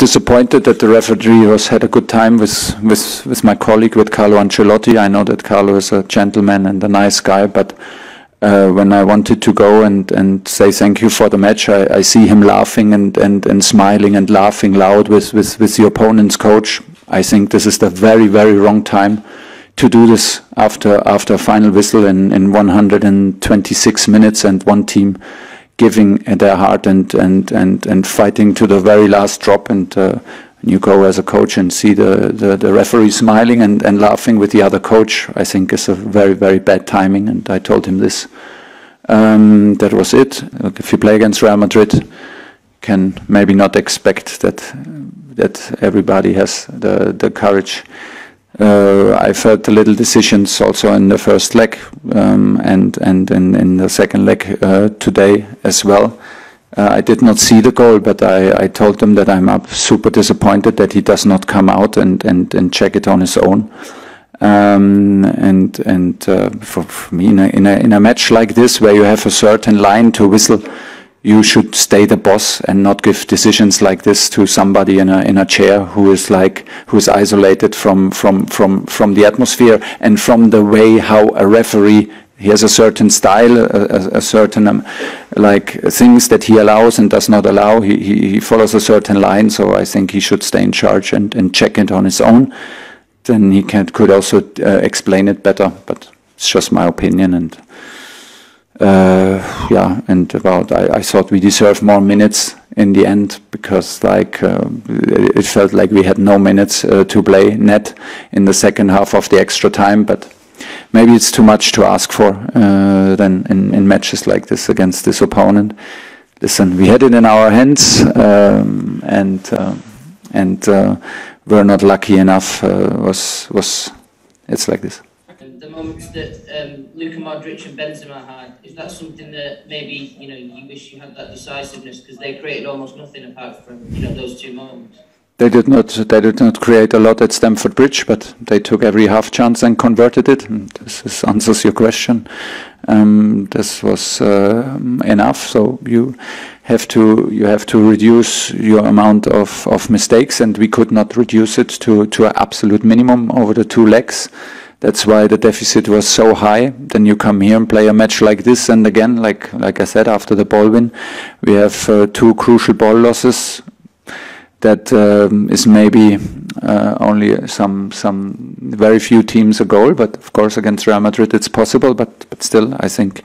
disappointed that the referee was had a good time with with with my colleague with Carlo Ancelotti. I know that Carlo is a gentleman and a nice guy, but uh, when I wanted to go and, and say thank you for the match, I, I see him laughing and, and, and smiling and laughing loud with, with, with the opponent's coach. I think this is the very, very wrong time to do this after after a final whistle in, in 126 minutes and one team giving their heart and, and, and, and fighting to the very last drop and uh, you go as a coach and see the, the, the, referee smiling and, and laughing with the other coach, I think is a very, very bad timing. And I told him this. Um, that was it. If you play against Real Madrid, can maybe not expect that that everybody has the, the courage. Uh, I felt the little decisions also in the first leg um, and, and in, the second leg uh, today as well. Uh, I did not see the goal, but I, I told him that I'm up super disappointed that he does not come out and, and, and check it on his own. Um, and and uh, for, for, me, in a, in, a, in a match like this, where you have a certain line to whistle, you should stay the boss and not give decisions like this to somebody in a in a chair who is like who is isolated from from from from the atmosphere and from the way how a referee he has a certain style, a, a, a certain um, like things that he allows and does not allow. He, he, he follows a certain line, so I think he should stay in charge and, and check it on his own. Then he can, could also uh, explain it better, but it's just my opinion. And uh, yeah, and about I, I, thought we deserve more minutes in the end because like uh, it felt like we had no minutes uh, to play net in the second half of the extra time, but maybe it's too much to ask for uh, then in, in matches like this against this opponent. Listen, we had it in our hands, um, and uh, and uh, we're not lucky enough. Uh, was was it's like this. Moments that um, Luka Modric and Benzema had, is that something that maybe you know you wish you had that decisiveness because they created almost nothing apart from you know those two moments. They did not. They did not create a lot at Stamford Bridge, but they took every half chance and converted it. And this is, answers your question. Um, this was uh, enough. So you have to you have to reduce your amount of, of mistakes, and we could not reduce it to to an absolute minimum over the two legs. That's why the deficit was so high. Then you come here and play a match like this, and again, like like I said, after the ball win, we have uh, two crucial ball losses that um, is maybe uh, only some some very few teams a goal, but of course against Real Madrid it's possible. But but still, I think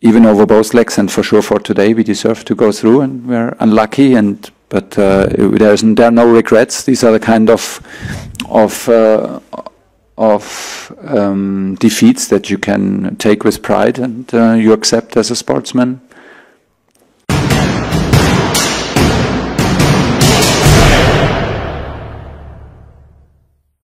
even over both legs and for sure for today we deserve to go through, and we're unlucky. And but uh, there's there are no regrets. These are the kind of of uh, of um, defeats that you can take with pride and uh, you accept as a sportsman